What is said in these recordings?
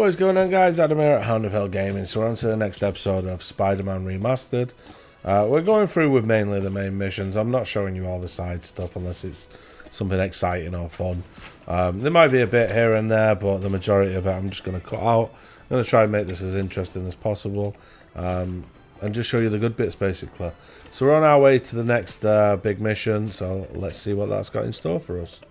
What is going on guys, Adam here at Hound of Hell Gaming, so we're on to the next episode of Spider-Man Remastered. Uh, we're going through with mainly the main missions, I'm not showing you all the side stuff unless it's something exciting or fun. Um, there might be a bit here and there, but the majority of it I'm just going to cut out. I'm going to try and make this as interesting as possible, um, and just show you the good bits basically. So we're on our way to the next uh, big mission, so let's see what that's got in store for us.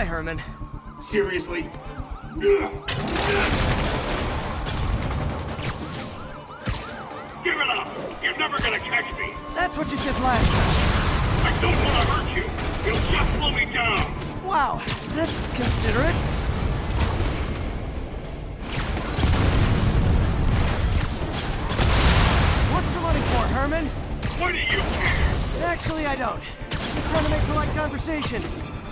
Hi, Herman. Seriously? Give it up! You're never gonna catch me! That's what you said last time. I don't want to hurt you! You'll just slow me down! Wow, that's considerate. What's the money for, Herman? Why do you care? Actually, I don't. Just trying to make polite conversation.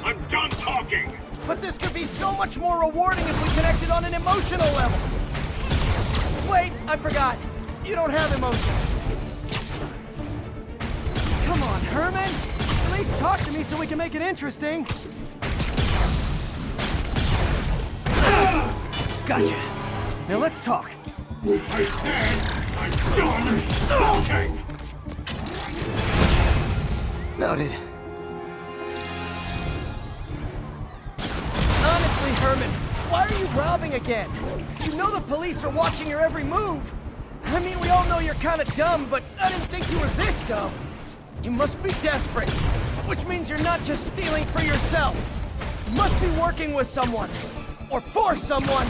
I'm done talking! But this could be so much more rewarding if we connected on an emotional level. Wait, I forgot. You don't have emotions. Come on, Herman. At least talk to me so we can make it interesting. Gotcha. Now let's talk. I said I'm done talking! Noted. Herman, why are you robbing again? You know the police are watching your every move. I mean, we all know you're kind of dumb, but I didn't think you were this dumb. You must be desperate, which means you're not just stealing for yourself. You must be working with someone, or for someone.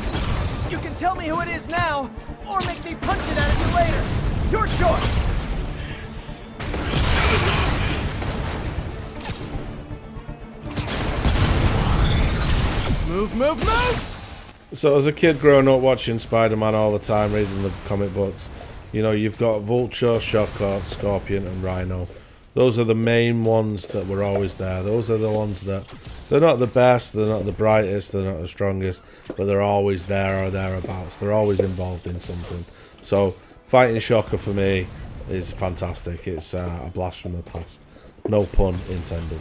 You can tell me who it is now, or make me punch it at you later. Your choice. Move, move, move! So as a kid growing up watching Spider-Man all the time, reading the comic books, you know, you've got Vulture, Shocker, Scorpion and Rhino. Those are the main ones that were always there. Those are the ones that, they're not the best, they're not the brightest, they're not the strongest, but they're always there or thereabouts. They're always involved in something. So fighting Shocker for me is fantastic. It's uh, a blast from the past. No pun intended.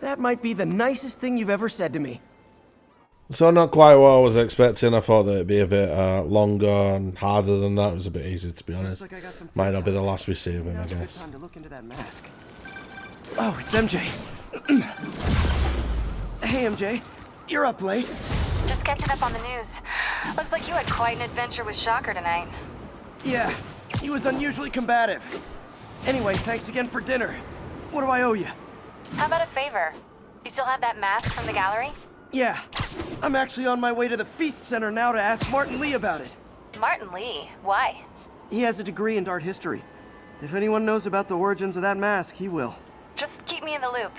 That might be the nicest thing you've ever said to me. So not quite what I was expecting. I thought that it'd be a bit uh, longer and harder than that. It was a bit easier to be honest. like I got some Might not be the last we see of him, I Now's a good guess. time to look into that mask. Oh, it's MJ. hey, MJ. You're up late. Just catching up on the news. Looks like you had quite an adventure with Shocker tonight. Yeah, he was unusually combative. Anyway, thanks again for dinner. What do I owe you? How about a favor? You still have that mask from the gallery? Yeah, I'm actually on my way to the Feast Center now to ask Martin Lee about it. Martin Lee. Why? He has a degree in art history. If anyone knows about the origins of that mask, he will. Just keep me in the loop.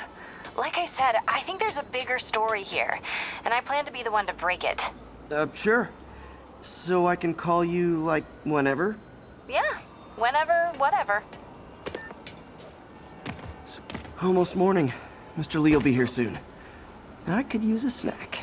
Like I said, I think there's a bigger story here, and I plan to be the one to break it. Uh, sure. So I can call you, like, whenever? Yeah, whenever, whatever. Almost morning. Mr. Lee will be here soon. I could use a snack.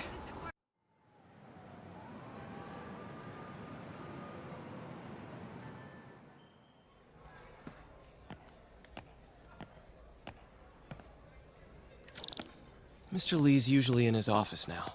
Mr. Lee's usually in his office now.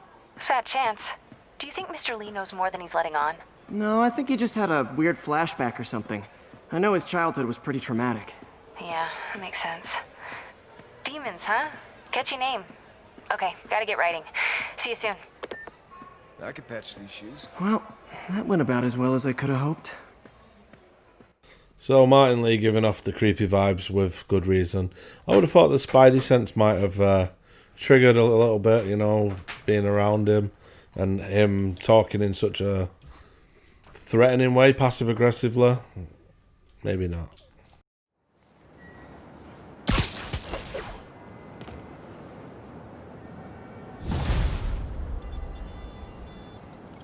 Fat chance. Do you think Mr. Lee knows more than he's letting on? No, I think he just had a weird flashback or something. I know his childhood was pretty traumatic. Yeah, that makes sense. Demons, huh? Catchy name. Okay, gotta get writing. See you soon. I could patch these shoes. Well, that went about as well as I could have hoped. So Martin Lee giving off the creepy vibes with good reason. I would have thought the Spidey sense might have uh, triggered a little bit, you know, being around him and him talking in such a threatening way, passive aggressively. Maybe not.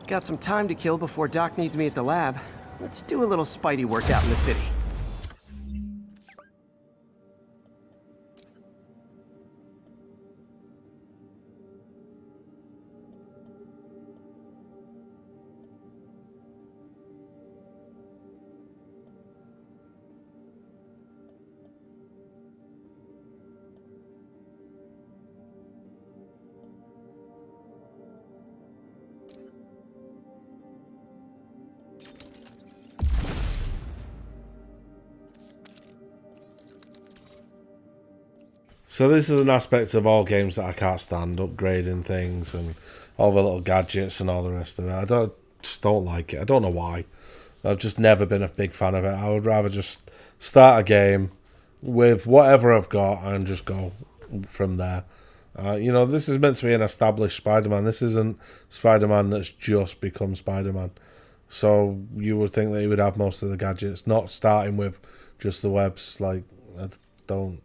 Got some time to kill before Doc needs me at the lab. Let's do a little Spidey workout in the city. So this is an aspect of all games that I can't stand, upgrading things and all the little gadgets and all the rest of it. I don't just don't like it. I don't know why. I've just never been a big fan of it. I would rather just start a game with whatever I've got and just go from there. Uh, you know, this is meant to be an established Spider-Man. This isn't Spider-Man that's just become Spider-Man. So you would think that he would have most of the gadgets, not starting with just the webs. Like I don't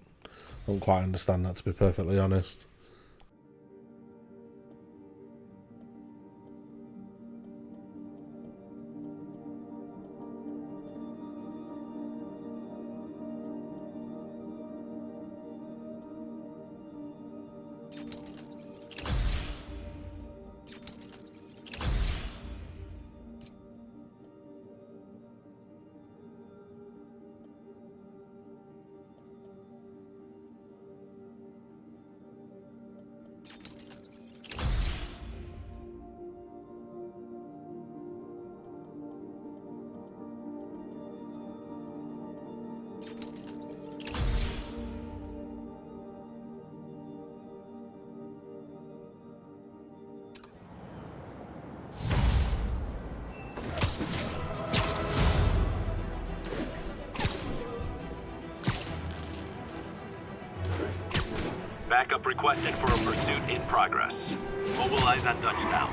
don't quite understand that to be perfectly honest. Backup requested for a pursuit in progress. Mobilize on touchdown.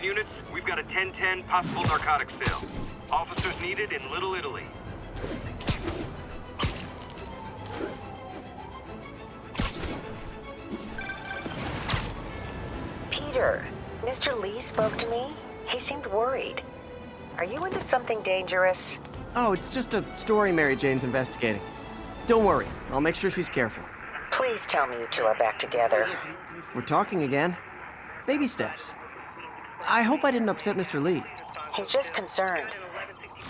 Attention units, we've got a 1010 possible narcotics sale. Officers needed in Little Italy. Peter, Mr. Lee spoke to me. He seemed worried. Are you into something dangerous? Oh, it's just a story Mary Jane's investigating. Don't worry, I'll make sure she's careful. Please tell me you two are back together. We're talking again. Baby steps. I hope I didn't upset Mr. Lee. He's just concerned.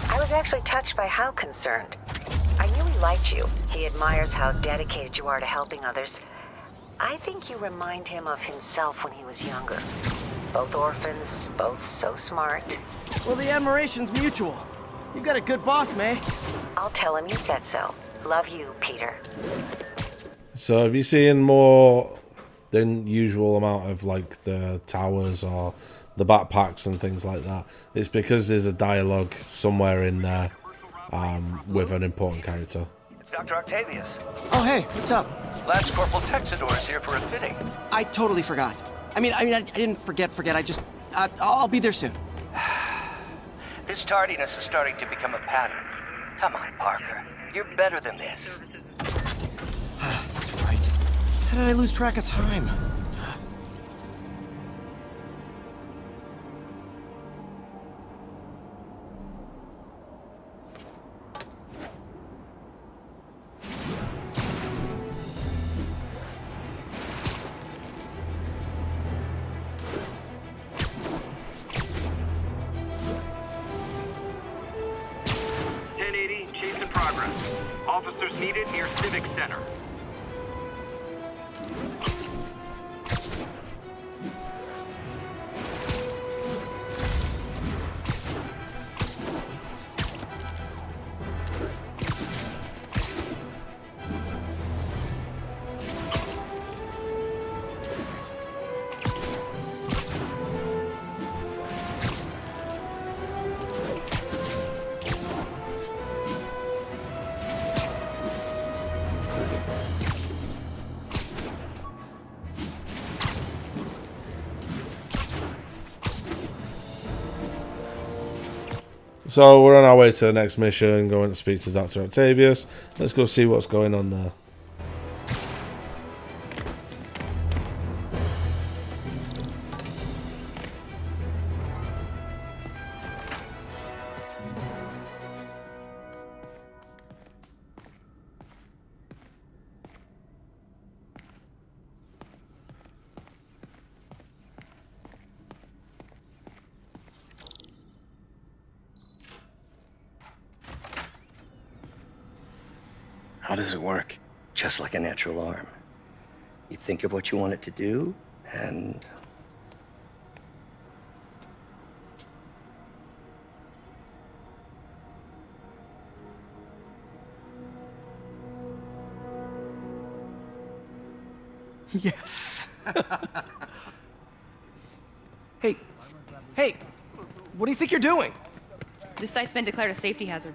I was actually touched by how concerned. I knew he liked you. He admires how dedicated you are to helping others. I think you remind him of himself when he was younger. Both orphans, both so smart. Well, the admiration's mutual. You've got a good boss, May. I'll tell him you said so. Love you, Peter. So have you seen more than usual amount of like the towers or the backpacks and things like that? It's because there's a dialogue somewhere in there um, with an important character. It's Dr. Octavius. Oh, hey, what's up? Last Corporal Texador is here for a fitting. I totally forgot. I mean, I mean, I, I didn't forget, forget. I just, uh, I'll be there soon. This tardiness is starting to become a pattern. Come on, Parker. You're better than this. That's Right. How did I lose track of time? So we're on our way to the next mission, going to speak to Dr. Octavius. Let's go see what's going on there. How does it work? Just like a natural arm. You think of what you want it to do, and Yes. hey, hey, what do you think you're doing? This site's been declared a safety hazard.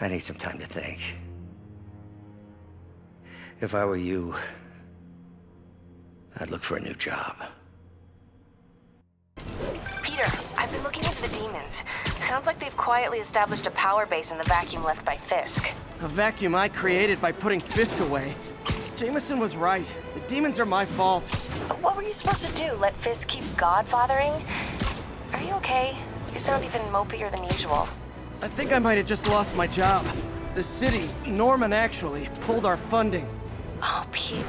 I need some time to think. If I were you, I'd look for a new job. Peter, I've been looking into the demons. Sounds like they've quietly established a power base in the vacuum left by Fisk. A vacuum I created by putting Fisk away. Jameson was right. The demons are my fault. What were you supposed to do? Let Fisk keep godfathering? Are you okay? You sound even mopier than usual. I think I might have just lost my job. The city, Norman actually, pulled our funding. Oh, Pete.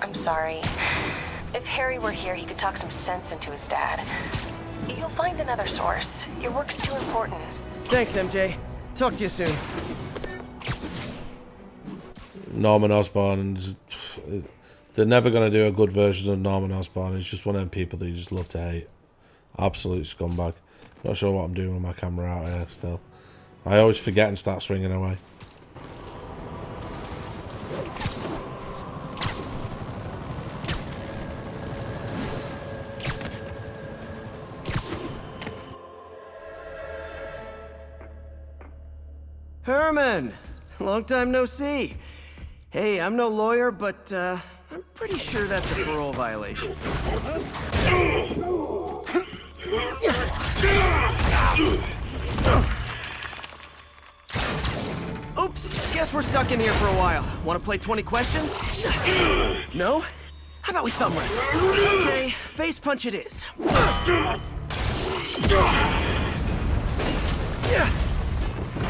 I'm sorry. If Harry were here, he could talk some sense into his dad. You'll find another source. Your work's too important. Thanks, MJ. Talk to you soon. Norman Osborn, they're never going to do a good version of Norman Osborn. He's just one of them people that you just love to hate. Absolute scumbag. Not sure what I'm doing with my camera out here still. I always forget and start swinging away. Herman! Long time no see. Hey, I'm no lawyer, but uh, I'm pretty sure that's a parole violation. guess we're stuck in here for a while. Want to play 20 questions? No? How about we thumb wrestle? Okay, face punch it is.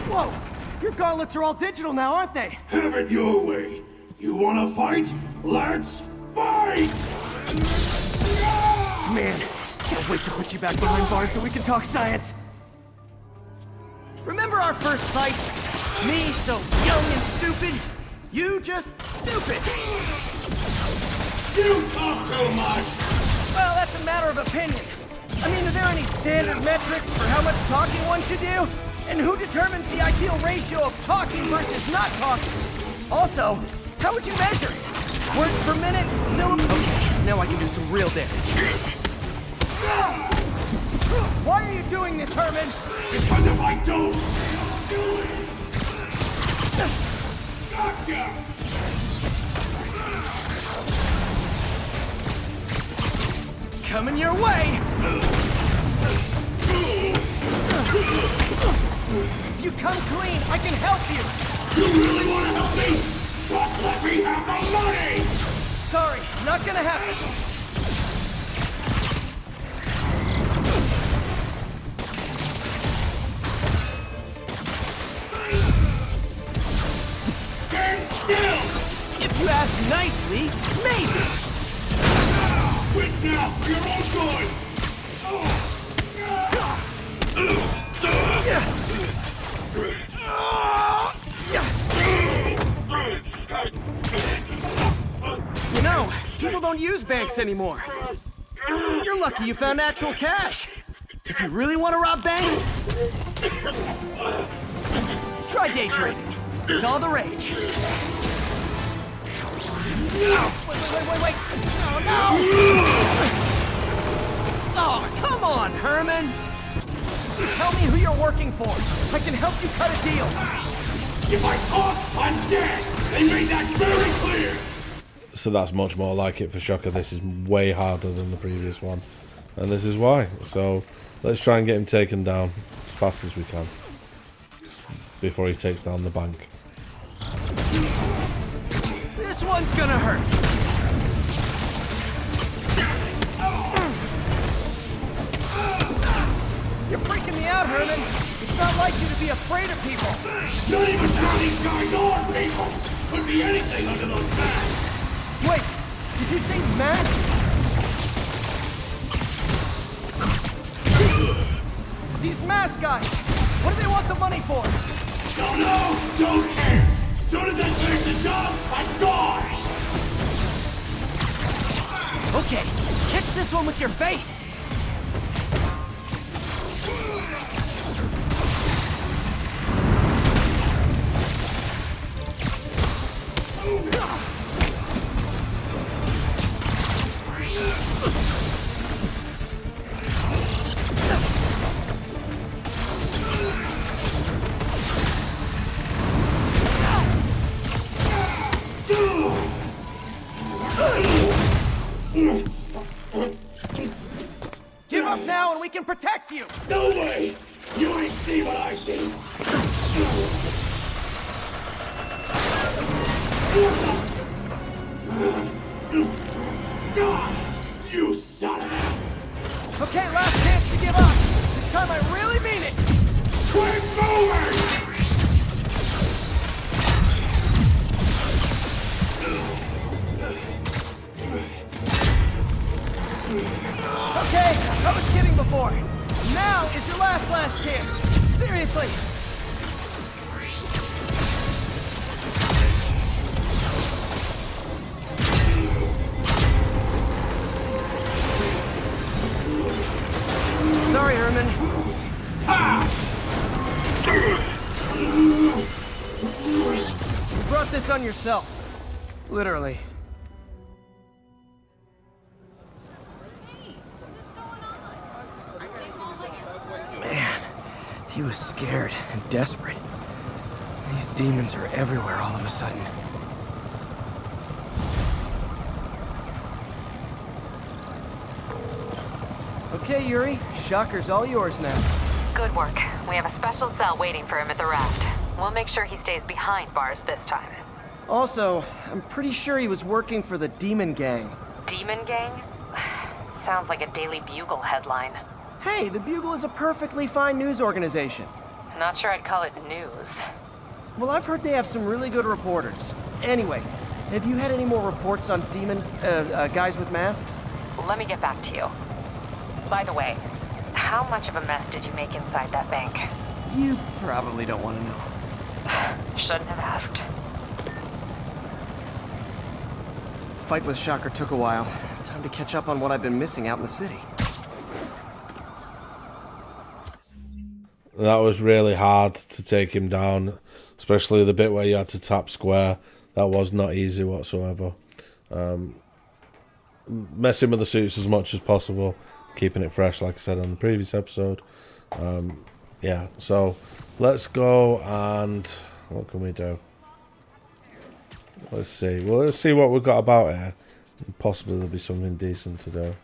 Whoa! Your gauntlets are all digital now, aren't they? Have it your way. You wanna fight? Let's fight! Man, can't wait to put you back behind bars so we can talk science. Remember our first fight? Me so young and stupid, you just stupid. You talk too much! Well, that's a matter of opinion. I mean, are there any standard metrics for how much talking one should do? And who determines the ideal ratio of talking versus not talking? Also, how would you measure it? Words per minute? Syllables? Now I can do some real damage. Why are you doing this, Herman? Because if I don't, do it! Coming your way! If you come clean, I can help you! You really want to help me? Just let me have the money! Sorry, not gonna happen. Maybe. Quit now! You're all good! You know, people don't use banks anymore. You're lucky you found actual cash. If you really want to rob banks, try day trading. It's all the rage. Wait, wait, wait, wait, wait! Oh, no! Oh, come on, Herman! Tell me who you're working for. I can help you cut a deal. If I talk, I'm dead! They made that very clear! So that's much more like it for Shocker. This is way harder than the previous one. And this is why. So let's try and get him taken down as fast as we can. before he takes down the bank. One's gonna hurt. You're freaking me out, Herman. It's not like you to be afraid of people. Not even how guys are people! Could be anything under those masks! Wait, did you say masks? These mask guys, what do they want the money for? Don't know! Don't care! Soon as I finish the job, I'm gone! Okay, catch this one with your face. Can protect you! No way! You ain't see what I see! You son of a... Okay, last chance to give up. This time I really mean it. Quit moving! Okay, I was kidding before. Now is your last, last chance. Seriously. Sorry, Herman. You brought this on yourself. Literally. He was scared and desperate. These demons are everywhere all of a sudden. Okay, Yuri. Shocker's all yours now. Good work. We have a special cell waiting for him at the raft. We'll make sure he stays behind bars this time. Also, I'm pretty sure he was working for the Demon Gang. Demon Gang? Sounds like a Daily Bugle headline. Hey, the Bugle is a perfectly fine news organization. Not sure I'd call it news. Well, I've heard they have some really good reporters. Anyway, have you had any more reports on demon uh, uh, guys with masks? Let me get back to you. By the way, how much of a mess did you make inside that bank? You probably don't want to know. Shouldn't have asked. The fight with Shocker took a while. Time to catch up on what I've been missing out in the city. That was really hard to take him down, especially the bit where you had to tap square. That was not easy whatsoever. Um, messing with the suits as much as possible, keeping it fresh, like I said on the previous episode. Um, yeah, so let's go and what can we do? Let's see. Well, let's see what we've got about here. Possibly there'll be something decent to do.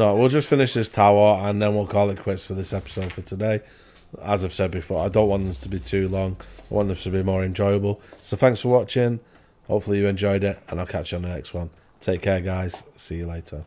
No, we'll just finish this tower and then we'll call it quits for this episode for today. As I've said before, I don't want them to be too long. I want them to be more enjoyable. So thanks for watching. Hopefully you enjoyed it and I'll catch you on the next one. Take care guys. See you later.